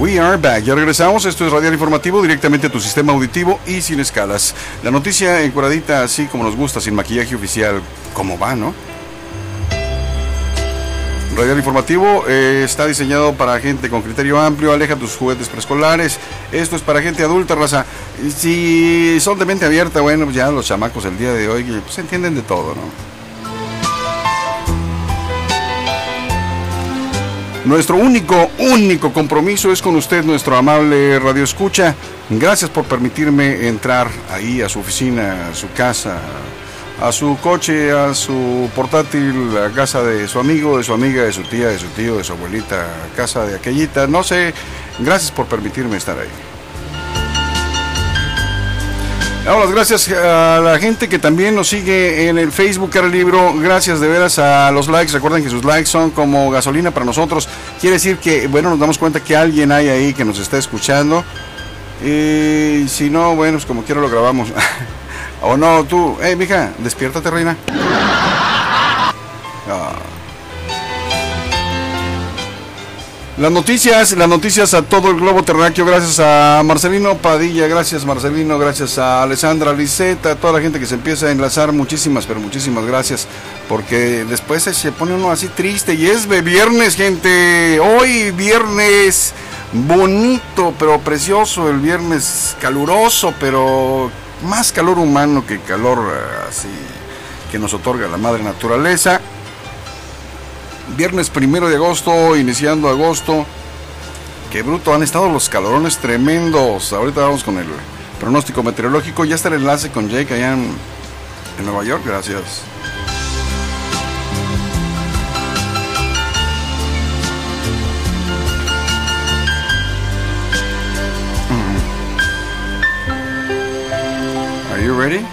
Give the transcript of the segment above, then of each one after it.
We are back. Ya regresamos. Esto es Radial Informativo directamente a tu sistema auditivo y sin escalas. La noticia encuadradita así como nos gusta, sin maquillaje oficial. ¿Cómo va, no? Radial Informativo eh, está diseñado para gente con criterio amplio. Aleja tus juguetes preescolares. Esto es para gente adulta, raza. Si son de mente abierta, bueno, pues ya los chamacos el día de hoy pues, entienden de todo, ¿no? Nuestro único, único compromiso es con usted, nuestro amable Radio Escucha. Gracias por permitirme entrar ahí a su oficina, a su casa, a su coche, a su portátil, a casa de su amigo, de su amiga, de su tía, de su tío, de su abuelita, a casa de aquellita, no sé. Gracias por permitirme estar ahí. Damos gracias a la gente que también nos sigue en el Facebook el Libro. Gracias de veras a los likes. Recuerden que sus likes son como gasolina para nosotros. Quiere decir que, bueno, nos damos cuenta que alguien hay ahí que nos está escuchando. Y si no, bueno, pues como quiero lo grabamos. o no, tú, hey, mija, despiértate, reina. Ah. Las noticias, las noticias a todo el globo terráqueo, gracias a Marcelino Padilla, gracias Marcelino, gracias a Alessandra Liseta, a toda la gente que se empieza a enlazar, muchísimas, pero muchísimas gracias, porque después se pone uno así triste y es de viernes, gente, hoy viernes bonito, pero precioso, el viernes caluroso, pero más calor humano que calor eh, así que nos otorga la madre naturaleza viernes primero de agosto, iniciando agosto. Qué bruto, han estado los calorones tremendos. Ahorita vamos con el pronóstico meteorológico. Ya está el enlace con Jake allá en, Nueva York. Gracias. Are you ready?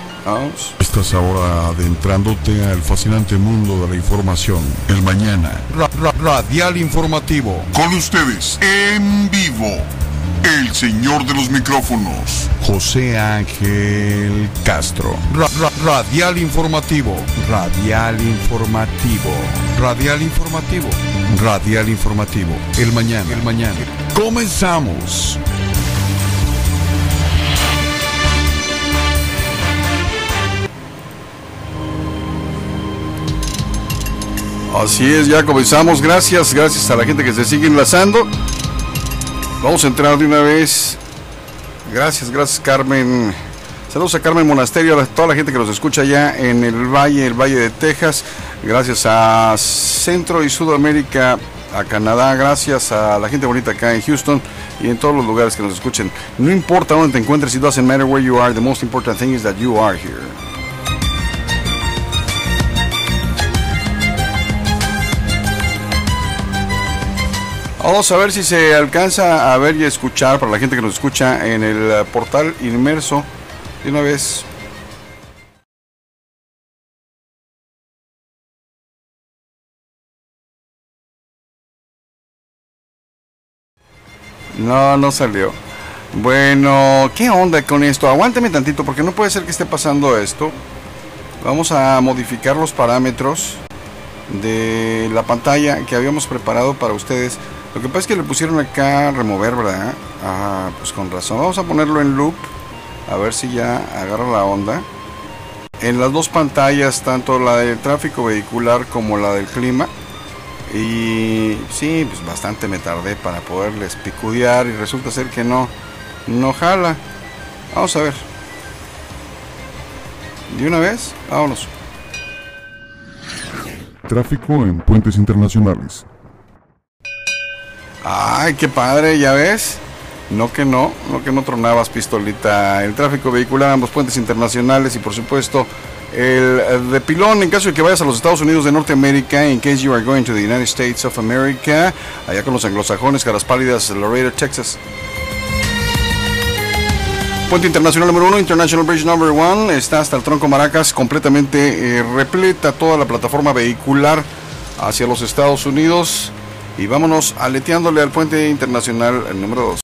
Estás ahora adentrándote al fascinante mundo de la información. El mañana. radial informativo. Con ustedes, en vivo. El señor de los micrófonos. José Ángel Castro. radial informativo. Radial informativo. Radial informativo. Radial informativo. El mañana. El mañana. Comenzamos. Así es, ya comenzamos. Gracias, gracias a la gente que se sigue enlazando. Vamos a entrar de una vez. Gracias, gracias Carmen. Saludos a Carmen Monasterio, a toda la gente que nos escucha ya en el Valle, el Valle de Texas. Gracias a Centro y Sudamérica, a Canadá. Gracias a la gente bonita acá en Houston y en todos los lugares que nos escuchen. No importa dónde te encuentres, it doesn't matter where you are. The most important thing is that you are here. Vamos a ver si se alcanza a ver y escuchar para la gente que nos escucha en el eh, portal inmerso de una vez. No, no salió. Bueno, ¿qué onda con esto? Aguánteme tantito porque no puede ser que esté pasando esto. Vamos a modificar los parámetros de la pantalla que habíamos preparado para ustedes. Lo que pasa es que le pusieron acá remover, ¿verdad? Ah, pues con razón. Vamos a ponerlo en loop. A ver si ya agarra la onda. En las dos pantallas, tanto la del tráfico vehicular como la del clima. Y sí, pues bastante me tardé para poderles picudear y resulta ser que no, no jala. Vamos a ver. ¿De una vez? Vámonos. Tráfico en puentes internacionales. Ay, qué padre, ya ves. No que no, no que no tronabas pistolita. El tráfico vehicular, ambos puentes internacionales y por supuesto el de pilón en caso de que vayas a los Estados Unidos de Norteamérica, in case you are going to the United States of America, allá con los anglosajones, caras pálidas, Laredo, Texas. Puente Internacional número 1, International Bridge number 1, está hasta el tronco Maracas, completamente eh, repleta toda la plataforma vehicular hacia los Estados Unidos. Y vámonos aleteándole al puente internacional el número 2.